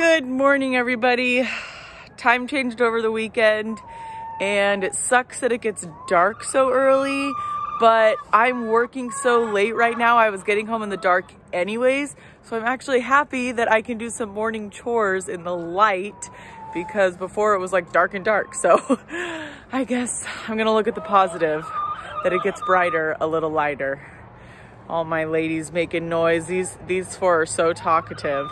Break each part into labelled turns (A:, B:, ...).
A: Good morning, everybody. Time changed over the weekend and it sucks that it gets dark so early, but I'm working so late right now. I was getting home in the dark anyways, so I'm actually happy that I can do some morning chores in the light because before it was like dark and dark. So I guess I'm gonna look at the positive that it gets brighter a little lighter. All my ladies making noise. These, these four are so talkative.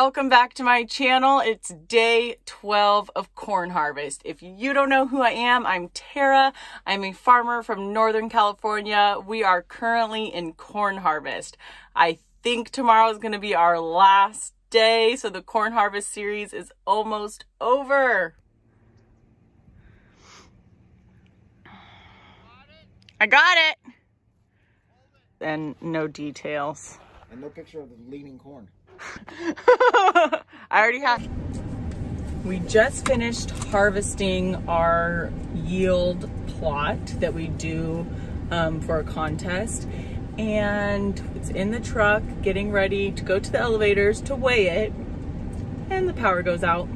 A: Welcome back to my channel. It's day 12 of corn harvest. If you don't know who I am, I'm Tara. I'm a farmer from Northern California. We are currently in corn harvest. I think tomorrow is going to be our last day, so the corn harvest series is almost over. I got it. And no details.
B: And no picture of the leaning corn.
A: I already have. We just finished harvesting our yield plot that we do um, for a contest. And it's in the truck, getting ready to go to the elevators to weigh it. And the power goes out.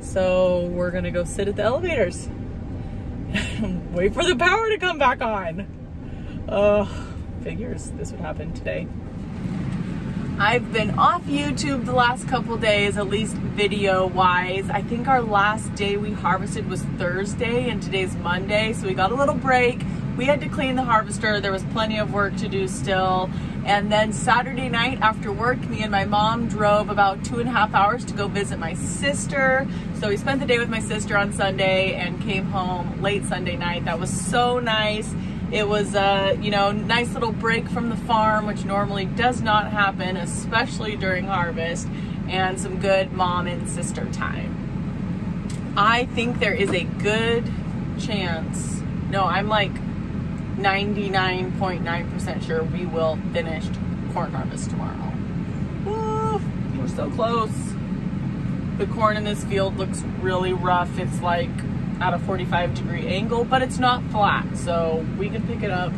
A: So we're gonna go sit at the elevators. Wait for the power to come back on. Oh, figures this would happen today. I've been off YouTube the last couple days, at least video wise. I think our last day we harvested was Thursday and today's Monday, so we got a little break. We had to clean the harvester. There was plenty of work to do still. And then Saturday night after work, me and my mom drove about two and a half hours to go visit my sister. So we spent the day with my sister on Sunday and came home late Sunday night. That was so nice. It was a, you know, nice little break from the farm, which normally does not happen, especially during harvest, and some good mom and sister time. I think there is a good chance, no, I'm like 99.9% sure we will finish corn harvest tomorrow. Ooh, we're so close. The corn in this field looks really rough. It's like at a 45 degree angle, but it's not flat. So we can pick it up.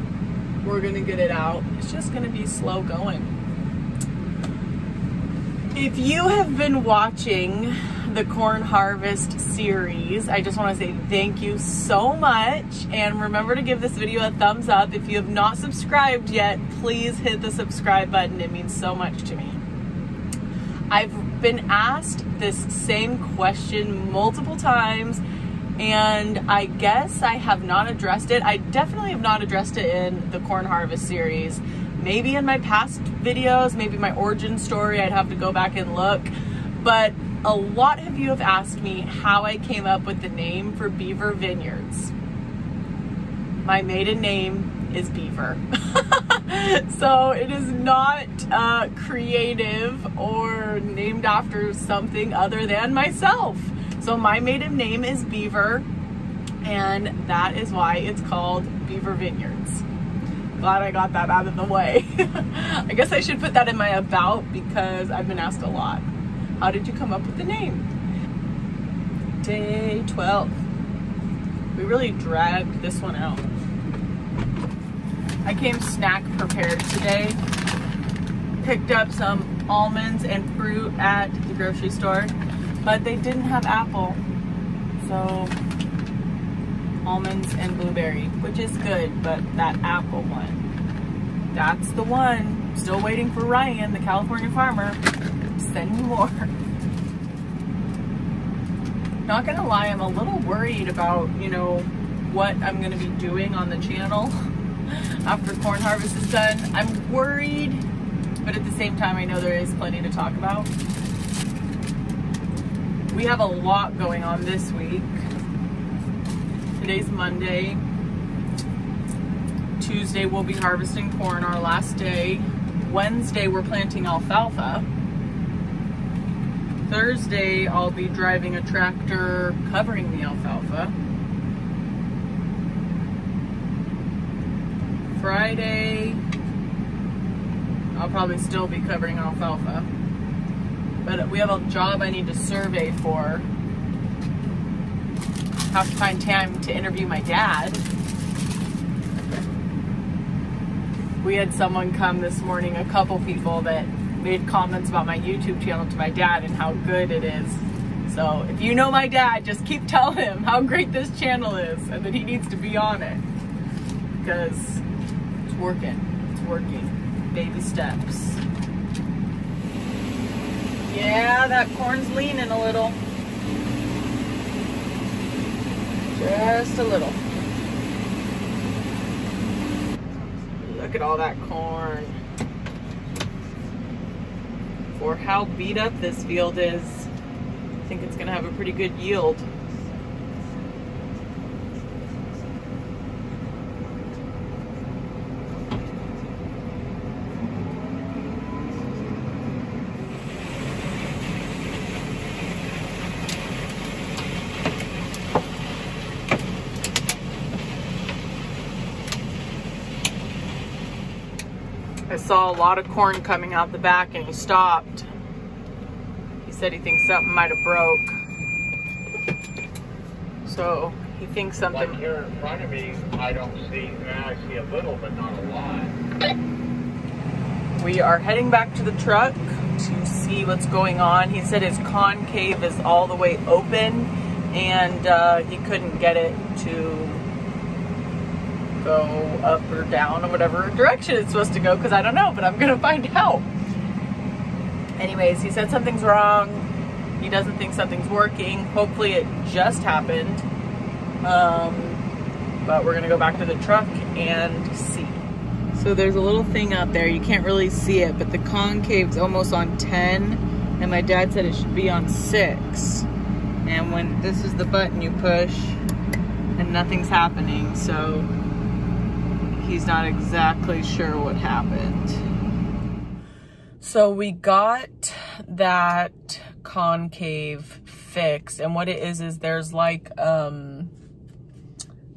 A: We're gonna get it out. It's just gonna be slow going. If you have been watching the corn harvest series, I just wanna say thank you so much. And remember to give this video a thumbs up. If you have not subscribed yet, please hit the subscribe button. It means so much to me. I've been asked this same question multiple times and I guess I have not addressed it. I definitely have not addressed it in the corn harvest series. Maybe in my past videos, maybe my origin story, I'd have to go back and look. But a lot of you have asked me how I came up with the name for Beaver Vineyards. My maiden name is Beaver. so it is not uh, creative or named after something other than myself. So my maiden name is Beaver, and that is why it's called Beaver Vineyards. Glad I got that out of the way. I guess I should put that in my about because I've been asked a lot. How did you come up with the name? Day 12. We really dragged this one out. I came snack prepared today. Picked up some almonds and fruit at the grocery store but they didn't have apple. So almonds and blueberry, which is good, but that apple one, that's the one. Still waiting for Ryan, the California farmer, send me more. Not gonna lie, I'm a little worried about, you know, what I'm gonna be doing on the channel after corn harvest is done. I'm worried, but at the same time, I know there is plenty to talk about we have a lot going on this week. Today's Monday. Tuesday we'll be harvesting corn, our last day. Wednesday we're planting alfalfa. Thursday I'll be driving a tractor covering the alfalfa. Friday I'll probably still be covering alfalfa but we have a job I need to survey for have to find time to interview my dad. We had someone come this morning, a couple people that made comments about my YouTube channel to my dad and how good it is. So if you know my dad, just keep telling him how great this channel is and that he needs to be on it. Because it's working. It's working. Baby steps. Yeah, that corn's leaning a little. Just a little. Look at all that corn. For how beat up this field is, I think it's gonna have a pretty good yield. Saw a lot of corn coming out the back and he stopped. He said he thinks something might have broke. So he thinks something.
C: Like here in front of me, I don't see, I see a little, but not a lot.
A: We are heading back to the truck to see what's going on. He said his concave is all the way open and uh, he couldn't get it to go up or down or whatever direction it's supposed to go because I don't know, but I'm gonna find out. Anyways, he said something's wrong. He doesn't think something's working. Hopefully it just happened. Um, but we're gonna go back to the truck and see. So there's a little thing out there. You can't really see it, but the concave's almost on 10 and my dad said it should be on six. And when this is the button you push and nothing's happening, so he's not exactly sure what happened. So we got that concave fixed and what it is is there's like um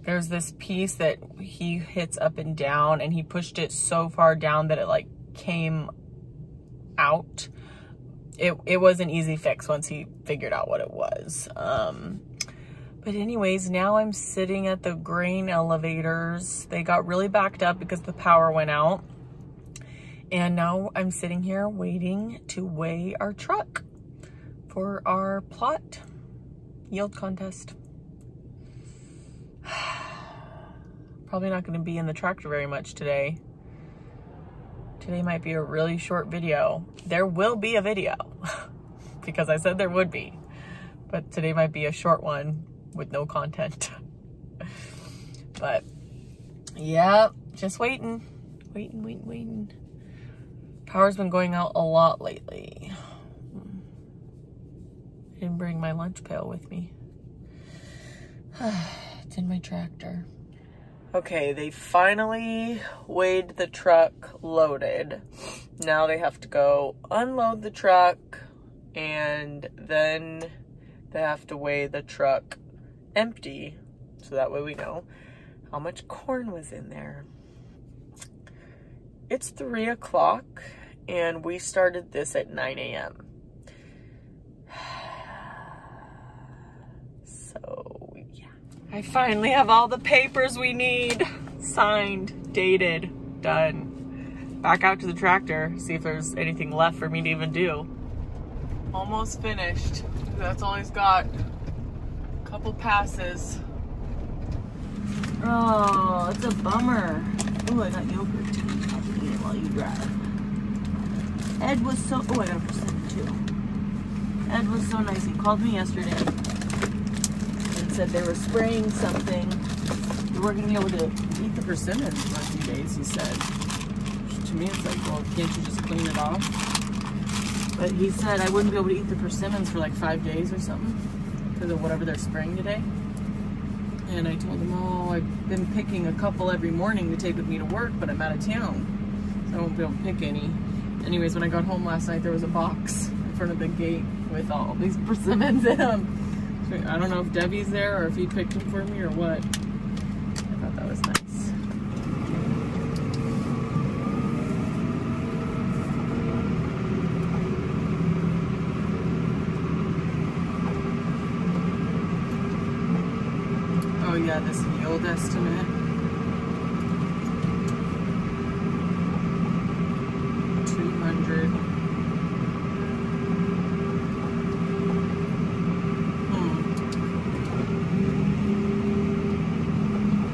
A: there's this piece that he hits up and down and he pushed it so far down that it like came out. It, it was an easy fix once he figured out what it was. Um, but anyways, now I'm sitting at the grain elevators. They got really backed up because the power went out. And now I'm sitting here waiting to weigh our truck for our plot yield contest. Probably not going to be in the tractor very much today. Today might be a really short video. There will be a video because I said there would be, but today might be a short one with no content. but yeah, just waiting, waiting, waiting, waiting. Power's been going out a lot lately. I didn't bring my lunch pail with me. it's in my tractor. Okay, they finally weighed the truck loaded. Now they have to go unload the truck and then they have to weigh the truck empty so that way we know how much corn was in there. It's three o'clock and we started this at 9 a.m. So yeah. I finally have all the papers we need. Signed, dated, done. Back out to the tractor, see if there's anything left for me to even do. Almost finished. That's all he's got. Couple passes. Oh, it's a bummer. Oh, I got yogurt too. I'll eat it while you drive. Ed was so, oh, I got a percent too. Ed was so nice. He called me yesterday and said they were spraying something. You weren't gonna be able to eat the persimmons for a few days, he said. To me, it's like, well, can't you just clean it off? But he said I wouldn't be able to eat the persimmons for like five days or something because of whatever they're spraying today. And I told them, oh, I've been picking a couple every morning to take with me to work, but I'm out of town. So I won't be able to pick any. Anyways, when I got home last night, there was a box in front of the gate with all these persimmons in them. I don't know if Debbie's there or if he picked them for me or what. I thought that was nice. Yeah, this yield estimate. Two hundred. Hmm.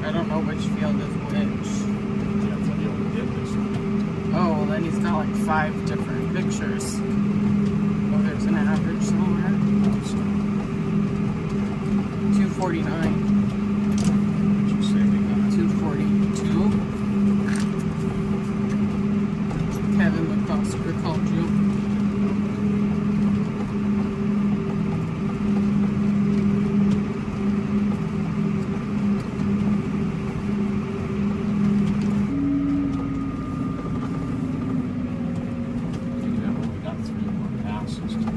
A: I don't know which field is which.
D: Yeah, I thought you only did this one.
A: Oh, well then he's got like five different pictures. Oh, there's an average somewhere.
D: Oh,
A: 249.
D: what you say we got?
A: 242. Kevin McCosker called you.
D: Yeah, well, we got three more passes to go.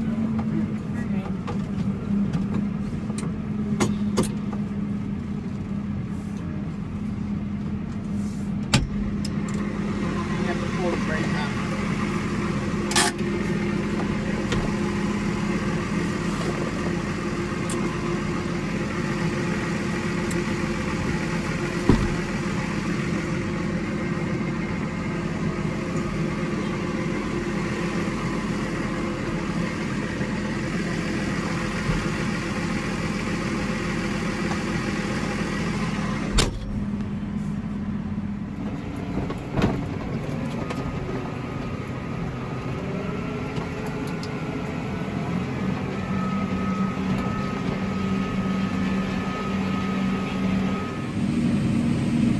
A: You have to pull the brake up.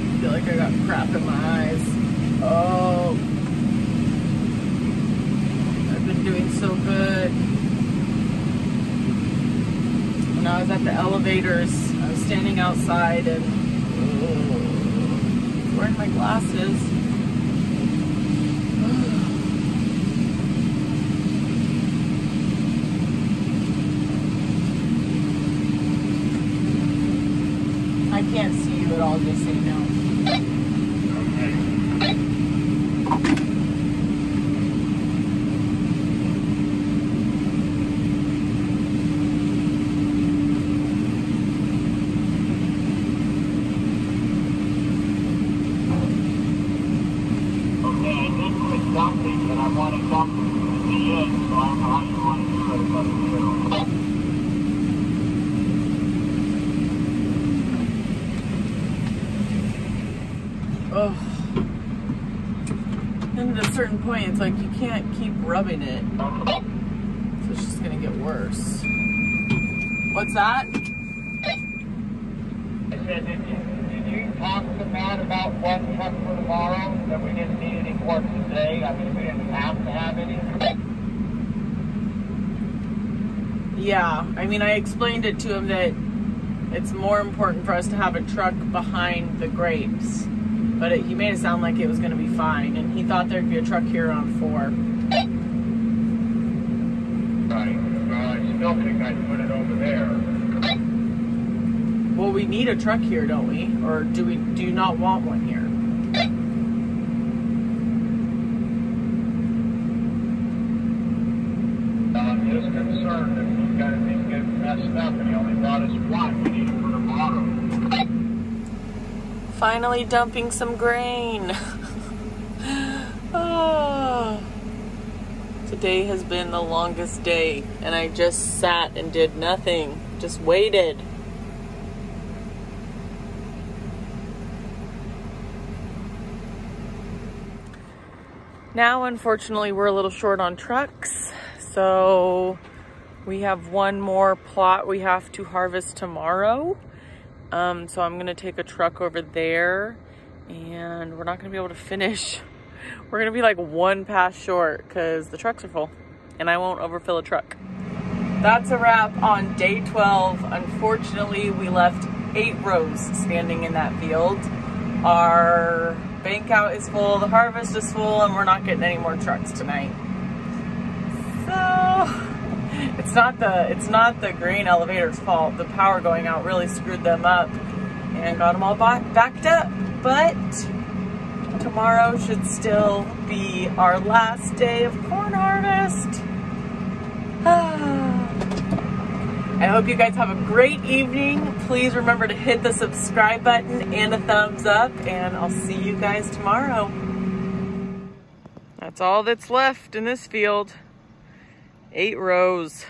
A: I feel like I got crap in my eyes. Oh. Doing so good. When I was at the elevators, I was standing outside and wearing my glasses. I can't see you at all, just you know.
C: Okay, I did quit dumping, but I want to dump to the end, so I don't know how you want to do it, but you know.
A: Oh. And at a certain point, it's like you can't keep rubbing it. So it's just gonna get worse. What's that?
C: I said, did you, did you talk to Matt about one truck for tomorrow, that we didn't need any for today? I mean, we didn't have to have any?
A: Yeah, I mean, I explained it to him that it's more important for us to have a truck behind the grapes. But it, he made it sound like it was gonna be fine, and he thought there'd be a truck here on four.
C: Right, well, I still think I'd put it over there.
A: Well, we need a truck here, don't we? Or do we? Do you not want one here?
C: I'm just concerned if we've got anything getting messed up and he only brought us one, we need it for tomorrow.
A: Finally dumping some grain. oh. Today has been the longest day, and I just sat and did nothing. Just waited. Now, unfortunately, we're a little short on trucks, so we have one more plot we have to harvest tomorrow. Um, so I'm gonna take a truck over there and we're not gonna be able to finish. We're gonna be like one pass short because the trucks are full and I won't overfill a truck. That's a wrap on day 12. Unfortunately, we left eight rows standing in that field. Our bank out is full, the harvest is full, and we're not getting any more trucks tonight. So it's not the it's not the grain elevator's fault. The power going out really screwed them up and got them all back, backed up. But tomorrow should still be our last day of corn harvest. I hope you guys have a great evening. Please remember to hit the subscribe button and a thumbs up, and I'll see you guys tomorrow. That's all that's left in this field. Eight rows.